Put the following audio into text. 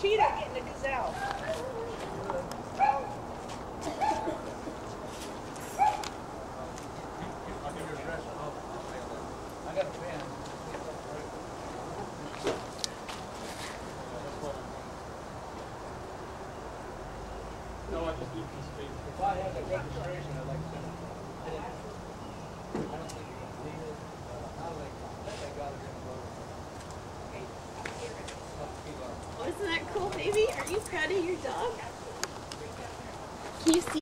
cheetah getting a gazelle. No, I just need to speak. If I have a registration. Baby, are you proud of your dog? Can you see?